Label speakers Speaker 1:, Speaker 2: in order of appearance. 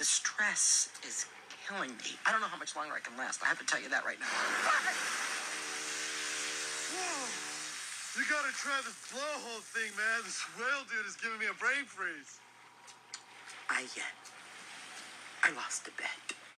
Speaker 1: The stress is killing me. I don't know how much longer I can last. I have to tell you that right now.
Speaker 2: Whoa! You gotta try this blowhole thing, man. This whale dude is giving me a brain freeze.
Speaker 1: I, uh, I lost a bet.